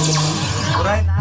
Right now.